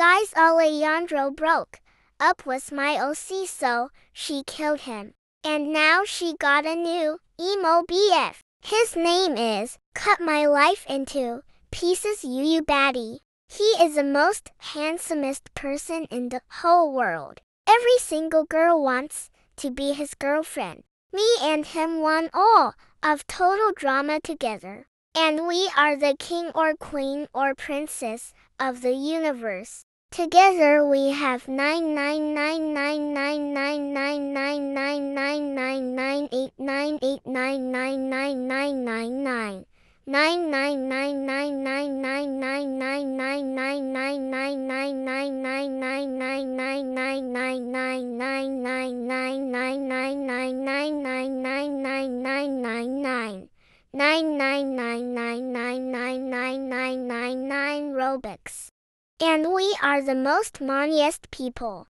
Guys Alejandro broke up with my OC so she killed him. And now she got a new emo BF. His name is Cut My Life Into Pieces You You Baddie. He is the most handsomest person in the whole world. Every single girl wants to be his girlfriend. Me and him won all of total drama together. And we are the king or queen or princess of the universe. Together we have 99999999999989899999999. And we are the most moneyest people.